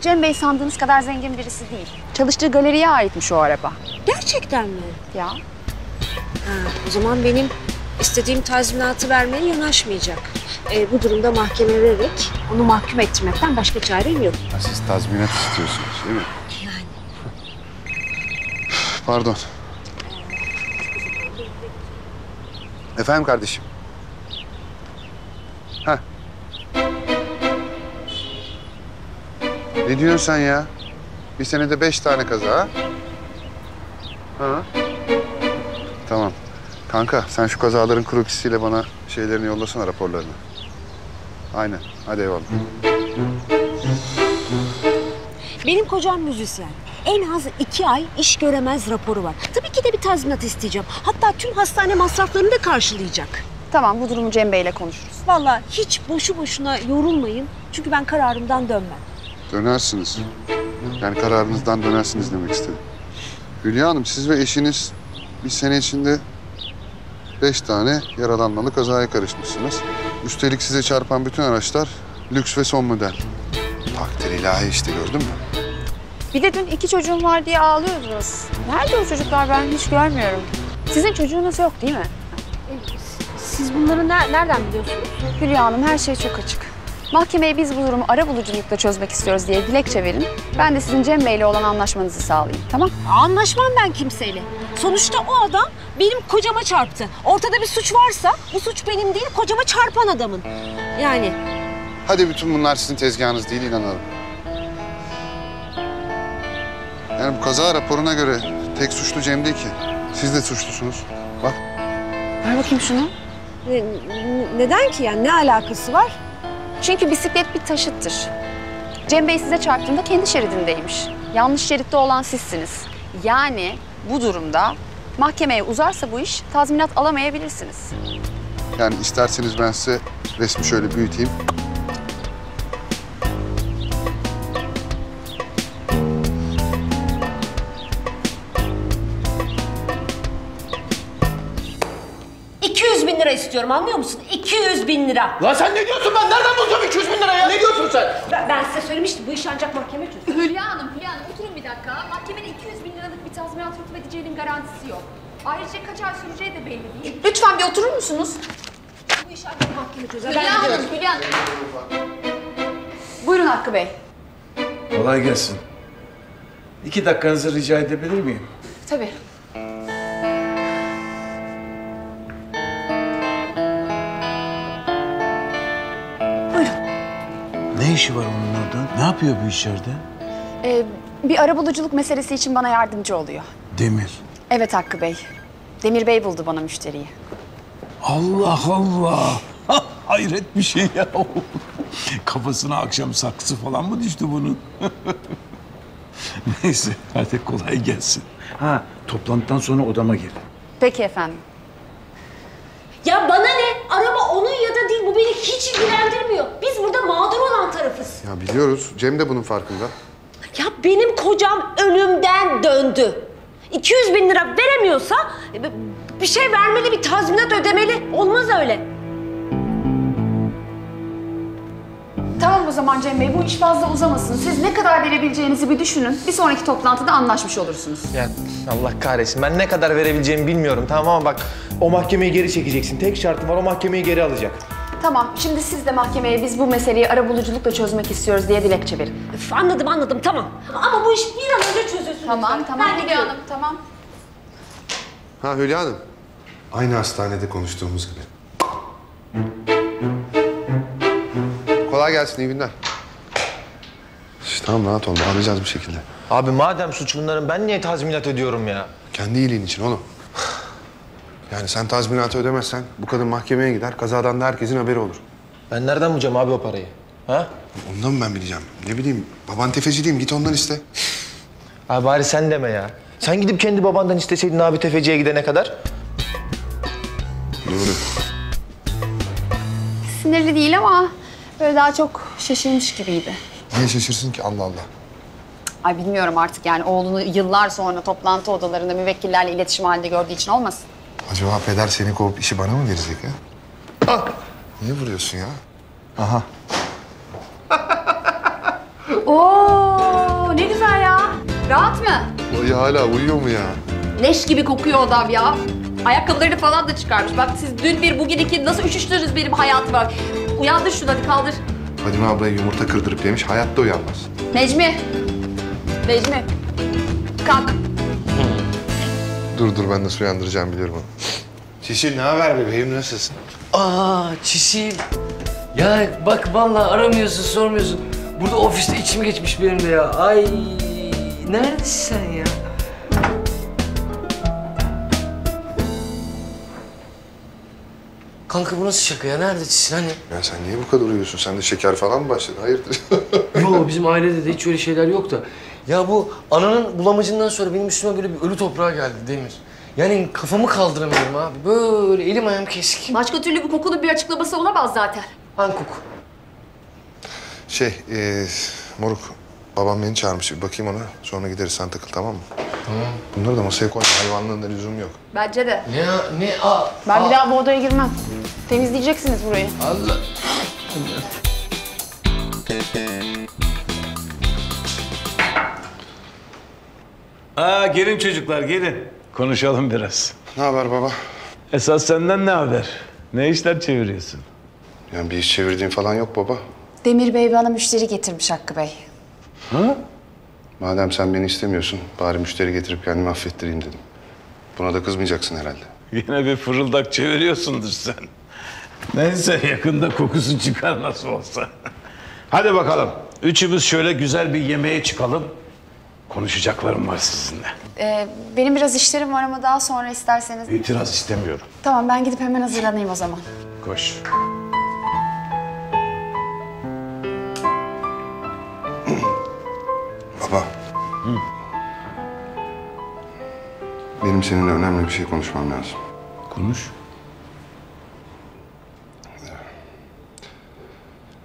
[SPEAKER 1] Cem Bey sandığınız kadar zengin birisi değil. Çalıştığı galeriye aitmiş o araba.
[SPEAKER 19] Gerçekten mi?
[SPEAKER 1] Ya.
[SPEAKER 19] Ha, o zaman benim istediğim tazminatı vermeye yanaşmayacak. Ee, bu durumda mahkeme vererek onu mahkum ettirmekten başka çarem yok.
[SPEAKER 3] Ha, siz tazminat istiyorsunuz değil mi?
[SPEAKER 19] Yani.
[SPEAKER 3] Pardon. Efendim kardeşim. Ne diyorsun sen ya? Bir senede beş tane kaza ha? Ha? Tamam. Kanka sen şu kazaların krokisiyle bana şeylerini yollasana raporlarını. Aynen. Hadi eyvallah.
[SPEAKER 19] Benim kocam müzisyen. En az iki ay iş göremez raporu var. Tabii ki de bir tazminat isteyeceğim. Hatta tüm hastane masraflarını da karşılayacak.
[SPEAKER 1] Tamam bu durumu Cem Bey'le konuşuruz.
[SPEAKER 19] Vallahi hiç boşu boşuna yorulmayın. Çünkü ben kararımdan dönmem.
[SPEAKER 3] Dönersiniz. Yani kararınızdan dönersiniz demek istedim. Hülya Hanım siz ve eşiniz bir sene içinde beş tane yaralanmalı kazaya karışmışsınız. Üstelik size çarpan bütün araçlar lüks ve son model. Takdir ilahi işte gördün mü?
[SPEAKER 1] Bir de dün iki çocuğum var diye ağlıyordunuz. Nerede o çocuklar ben hiç görmüyorum. Sizin çocuğunuz yok değil mi?
[SPEAKER 19] Siz bunları ne- nereden biliyorsunuz?
[SPEAKER 1] Hülya Hanım her şey çok açık. Mahkemeye biz bu durumu ara buluculukla çözmek istiyoruz diye dilekçe verin. Ben de sizin Cem Bey'le olan anlaşmanızı sağlayayım tamam?
[SPEAKER 19] Anlaşmam ben kimseyle. Sonuçta o adam benim kocama çarptı. Ortada bir suç varsa bu suç benim değil kocama çarpan adamın. Yani
[SPEAKER 20] Hadi bütün bunlar sizin tezgahınız değil inanalım. Yani bu kaza raporuna göre tek suçlu Cem değil ki. Siz de suçlusunuz. Bak.
[SPEAKER 1] Ver bakayım şunu.
[SPEAKER 21] neden ki yani? Ne alakası var?
[SPEAKER 1] Çünkü bisiklet bir taşıttır. Cem Bey size çarptığında kendi şeridindeymiş. Yanlış şeritte olan sizsiniz. Yani bu durumda mahkemeye uzarsa bu iş tazminat alamayabilirsiniz.
[SPEAKER 20] Yani isterseniz ben size resmi şöyle büyüteyim.
[SPEAKER 19] İstiyorum anlıyor musun? 200 bin lira.
[SPEAKER 5] Lan sen ne diyorsun ben nereden bulacağım 200 bin lira ya? Ne diyorsun sen?
[SPEAKER 19] Ben, ben size söylemiştim bu iş ancak mahkeme çözür.
[SPEAKER 21] Hülya Hanım, Hülya Hanım oturun bir dakika. Mahkemede 200 bin liralık bir tazminat hüküm edeceğinin garantisi yok. Ayrıca kaç ay süreceği de belli değil.
[SPEAKER 1] Lütfen bir oturur musunuz?
[SPEAKER 19] Bu iş ancak mahkeme çözer.
[SPEAKER 1] Hülya
[SPEAKER 19] Ben
[SPEAKER 1] Hanım. Hülya Hanım. Buyurun Hakkı Bey.
[SPEAKER 4] Kolay gelsin. İki dakikanızı rica edebilir miyim?
[SPEAKER 1] Tabii.
[SPEAKER 4] Ne işi var onun orada? Ne yapıyor bu içeride?
[SPEAKER 1] Ee, bir arabuluculuk meselesi için bana yardımcı oluyor.
[SPEAKER 4] Demir.
[SPEAKER 1] Evet Hakkı Bey. Demir Bey buldu bana müşteriyi.
[SPEAKER 4] Allah Allah. Hayret bir şey ya. Kafasına akşam saksı falan mı düştü bunun? Neyse hadi kolay gelsin. Ha toplantıdan sonra odama gel.
[SPEAKER 1] Peki efendim.
[SPEAKER 19] Ya bana ne? Araba onun ya da değil bu beni hiç ilgilendirmiyor. Tarafız.
[SPEAKER 20] Ya biliyoruz. Cem de bunun farkında.
[SPEAKER 19] Ya benim kocam ölümden döndü. 200 bin lira veremiyorsa e, bir şey vermeli, bir tazminat ödemeli. Olmaz öyle.
[SPEAKER 1] Tamam o zaman Cem Bey bu iş fazla uzamasın. Siz ne kadar verebileceğinizi bir düşünün. Bir sonraki toplantıda anlaşmış olursunuz.
[SPEAKER 5] Ya Allah kahretsin ben ne kadar verebileceğimi bilmiyorum tamam ama bak o mahkemeyi geri çekeceksin. Tek şartım var o mahkemeyi geri alacak.
[SPEAKER 1] Tamam şimdi siz de mahkemeye biz bu meseleyi arabuluculukla çözmek istiyoruz diye dilekçe verin.
[SPEAKER 19] Üf, anladım anladım tamam. Ama bu iş bir an önce çözülsün
[SPEAKER 1] Tamam
[SPEAKER 19] lütfen.
[SPEAKER 1] tamam
[SPEAKER 19] Ben
[SPEAKER 1] Hülya
[SPEAKER 19] gidiyorum.
[SPEAKER 1] Hanım tamam.
[SPEAKER 3] Ha Hülya Hanım. Aynı hastanede konuştuğumuz gibi.
[SPEAKER 20] Kolay gelsin, iyi günler.
[SPEAKER 3] Şş, tamam rahat ol. Alacağız bir şekilde.
[SPEAKER 5] Abi madem suç bunların ben niye tazminat ödüyorum ya?
[SPEAKER 3] Kendi iyiliğin için oğlum. Yani sen tazminatı ödemezsen bu kadın mahkemeye gider. Kazadan da herkesin haberi olur.
[SPEAKER 5] Ben nereden bulacağım abi o parayı? Ha?
[SPEAKER 3] Ondan mı ben bileceğim? Ne bileyim baban tefeci mi? Git ondan iste.
[SPEAKER 5] Abi bari sen deme ya. Sen gidip kendi babandan isteseydin abi tefeciye gidene kadar.
[SPEAKER 3] Doğru.
[SPEAKER 1] Sinirli değil ama böyle daha çok şaşırmış gibiydi.
[SPEAKER 3] Niye şaşırsın ki Allah Allah.
[SPEAKER 1] Ay bilmiyorum artık yani oğlunu yıllar sonra toplantı odalarında müvekkillerle iletişim halinde gördüğü için olmasın.
[SPEAKER 3] Acaba peder seni kovup işi bana mı verecek ya? Ah! Niye vuruyorsun ya? Aha.
[SPEAKER 1] Oo ne güzel ya. Rahat mı?
[SPEAKER 20] Dayı hala uyuyor mu ya?
[SPEAKER 1] Leş gibi kokuyor odam ya. Ayakkabılarını falan da çıkarmış. Bak siz dün bir bugün iki nasıl üşüştünüz benim hayatıma. Uyandır şunu hadi kaldır.
[SPEAKER 3] Fadime ablaya yumurta kırdırıp yemiş. Hayatta uyanmaz.
[SPEAKER 1] Necmi. Necmi. Kalk.
[SPEAKER 3] Dur dur ben nasıl uyandıracağım biliyorum onu. Çişil ne haber bebeğim nasılsın?
[SPEAKER 22] Aa Çisil. Ya bak vallahi aramıyorsun, sormuyorsun. Burada ofiste içim geçmiş benim de ya. Ay neredesin sen ya? Kanka bu nasıl şaka ya? Nerede Çisil hani?
[SPEAKER 3] Ya sen niye bu kadar uyuyorsun? Sende şeker falan mı başladı? Hayırdır?
[SPEAKER 22] Yo bizim ailede de hiç öyle şeyler yok da. Ya bu ananın bulamacından sonra benim üstüme böyle bir ölü toprağa geldi Demir. Yani kafamı kaldıramıyorum abi. Böyle elim ayağım kesik.
[SPEAKER 21] Başka türlü bu kokunun bir açıklaması olamaz zaten.
[SPEAKER 22] Hangi koku?
[SPEAKER 3] şey, e, moruk. Babam beni çağırmış. Bir bakayım ona. Sonra gideriz sen takıl tamam mı?
[SPEAKER 22] Tamam.
[SPEAKER 3] Bunları da masaya koy. Hayvanlığında lüzum yok.
[SPEAKER 1] Bence de.
[SPEAKER 22] Ne ne a?
[SPEAKER 1] Ben bir daha bu odaya girmem. Temizleyeceksiniz burayı.
[SPEAKER 22] Allah.
[SPEAKER 4] Aa gelin çocuklar gelin. Konuşalım biraz.
[SPEAKER 3] Ne haber baba?
[SPEAKER 4] Esas senden ne haber? Ne işler çeviriyorsun?
[SPEAKER 3] Yani bir iş çevirdiğin falan yok baba.
[SPEAKER 1] Demir Bey bana müşteri getirmiş Hakkı Bey.
[SPEAKER 4] Ha?
[SPEAKER 3] Madem sen beni istemiyorsun, bari müşteri getirip kendimi affettireyim dedim. Buna da kızmayacaksın herhalde.
[SPEAKER 4] Yine bir fırıldak çeviriyorsundur sen. Neyse yakında kokusu çıkar nasıl olsa. Hadi bakalım. Üçümüz şöyle güzel bir yemeğe çıkalım. Konuşacaklarım var sizinle.
[SPEAKER 1] Ee, benim biraz işlerim var ama daha sonra isterseniz.
[SPEAKER 4] İtiraz istemiyorum.
[SPEAKER 1] Tamam ben gidip hemen hazırlanayım o zaman.
[SPEAKER 4] Koş.
[SPEAKER 3] Baba. Benim seninle önemli bir şey konuşmam lazım.
[SPEAKER 4] Konuş.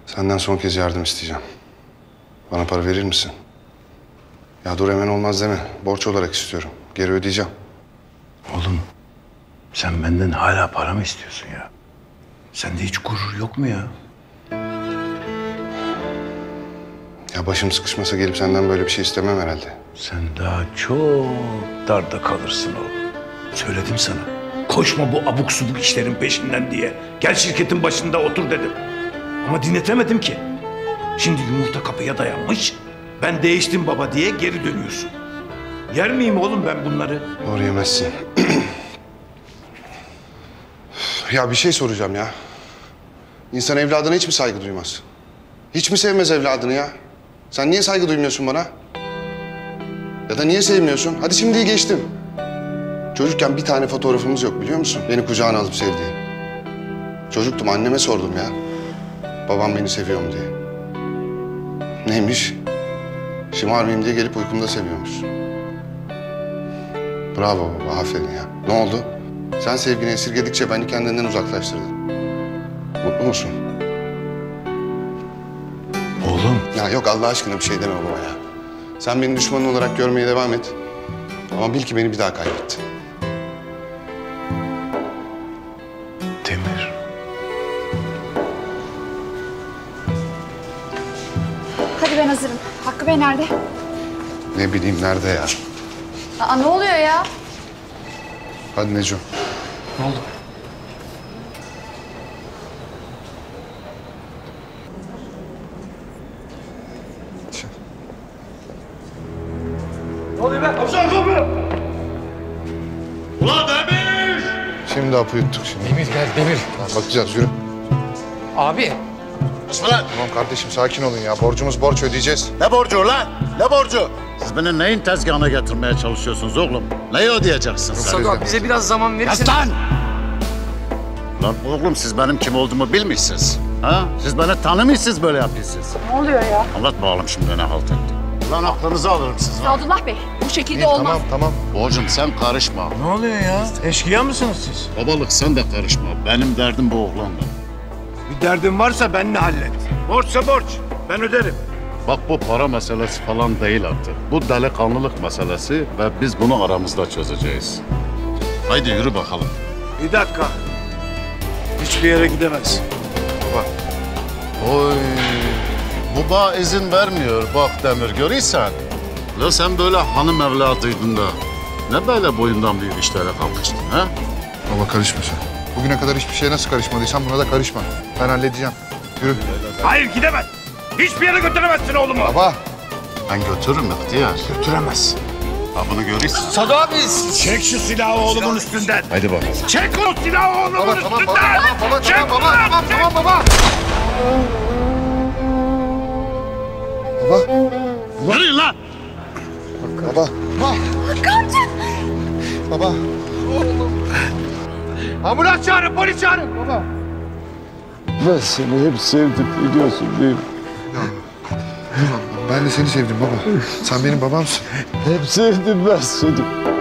[SPEAKER 3] Senden son kez yardım isteyeceğim. Bana para verir misin? Ya dur hemen olmaz deme. Borç olarak istiyorum. Geri ödeyeceğim.
[SPEAKER 4] Oğlum sen benden hala para mı istiyorsun ya? Sende hiç gurur yok mu ya?
[SPEAKER 3] Ya başım sıkışmasa gelip senden böyle bir şey istemem herhalde.
[SPEAKER 4] Sen daha çok darda kalırsın oğlum. Söyledim sana. Koşma bu abuk subuk işlerin peşinden diye. Gel şirketin başında otur dedim. Ama dinletemedim ki. Şimdi yumurta kapıya dayanmış. Ben değiştim baba diye geri dönüyorsun. Yer miyim oğlum ben bunları?
[SPEAKER 3] Doğru yemezsin. ya bir şey soracağım ya. İnsan evladına hiç mi saygı duymaz? Hiç mi sevmez evladını ya? Sen niye saygı duymuyorsun bana? Ya da niye sevmiyorsun? Hadi şimdiyi geçtim. Çocukken bir tane fotoğrafımız yok biliyor musun? Beni kucağına alıp sevdiğin. Çocuktum anneme sordum ya. Babam beni seviyor mu diye. Neymiş? Şımarmayayım diye gelip uykumda seviyormuş. Bravo baba, aferin ya. Ne oldu? Sen sevgini esirgedikçe beni kendinden uzaklaştırdın. Mutlu musun?
[SPEAKER 4] Oğlum.
[SPEAKER 3] Ya yok Allah aşkına bir şey deme baba ya. Sen beni düşmanın olarak görmeye devam et. Ama bil ki beni bir daha kaybettin.
[SPEAKER 1] Hakkı Bey nerede?
[SPEAKER 3] Ne bileyim nerede ya?
[SPEAKER 1] Aa ne oluyor ya?
[SPEAKER 3] Hadi Neco.
[SPEAKER 23] Ne oldu?
[SPEAKER 4] Ne oluyor be? Kapsana kapı! Ulan Demir!
[SPEAKER 3] Şimdi hapı yuttuk şimdi.
[SPEAKER 23] Demir gel Demir.
[SPEAKER 3] Bakacağız yürü.
[SPEAKER 23] Abi.
[SPEAKER 3] Tamam kardeşim sakin olun ya. Borcumuz borç ödeyeceğiz.
[SPEAKER 8] Ne borcu lan? Ne borcu? Siz beni neyin tezgahına getirmeye çalışıyorsunuz oğlum? Neyi ödeyeceksiniz?
[SPEAKER 2] Sadu abi bize biraz zaman verirsen...
[SPEAKER 8] Yas lan! Lan oğlum siz benim kim olduğumu bilmişsiniz. Ha? Siz beni tanımıyorsunuz böyle yapıyorsunuz.
[SPEAKER 1] Ne oluyor ya?
[SPEAKER 8] Anlat bakalım şimdi ne halt etti. Lan aklınızı alırım siz lan.
[SPEAKER 1] Sadullah Bey bu şekilde olmaz.
[SPEAKER 3] tamam.
[SPEAKER 8] Borcum sen karışma.
[SPEAKER 4] Ne oluyor ya? Eşkıya mısınız siz?
[SPEAKER 8] Babalık sen de karışma. Benim derdim bu oğlanla.
[SPEAKER 4] Derdin varsa benimle hallet. Borçsa borç. Ben öderim.
[SPEAKER 8] Bak bu para meselesi falan değil artık. Bu delikanlılık meselesi ve biz bunu aramızda çözeceğiz. Haydi yürü bakalım.
[SPEAKER 4] Bir dakika. Hiçbir yere gidemez.
[SPEAKER 8] Bak. Oy. Bu bağ izin vermiyor bak Demir görürsen. La sen böyle hanım evladıydın da. Ne böyle boyundan büyük işlere kalkıştın ha?
[SPEAKER 3] Baba karışma sen. Bugüne kadar hiçbir şeye nasıl karışmadıysan buna da karışma. Ben halledeceğim. Yürü.
[SPEAKER 4] Hayır gidemez. Hiçbir yere götüremezsin oğlumu.
[SPEAKER 3] Baba.
[SPEAKER 8] Ben götürürüm ihtiyar.
[SPEAKER 4] Götüremez.
[SPEAKER 8] Ha bunu görürsün.
[SPEAKER 4] Sadu abi. Çek şu silahı oğlumun üstünden.
[SPEAKER 8] Haydi bakalım.
[SPEAKER 4] Çek o silahı oğlumun
[SPEAKER 3] Baba tamam
[SPEAKER 4] üstünden.
[SPEAKER 3] baba tamam baba
[SPEAKER 4] Çek
[SPEAKER 3] tamam baba
[SPEAKER 4] ulan,
[SPEAKER 3] tamam
[SPEAKER 4] çek.
[SPEAKER 3] tamam baba. Baba.
[SPEAKER 8] Yürüyün lan.
[SPEAKER 3] Baba. Baba. Baba.
[SPEAKER 4] Ambulans çağırın, polis çağırın.
[SPEAKER 3] Baba.
[SPEAKER 4] Ben seni hep sevdim biliyorsun değil mi?
[SPEAKER 3] Ben de seni sevdim baba. Sen benim babamsın.
[SPEAKER 4] Hep sevdim ben seni.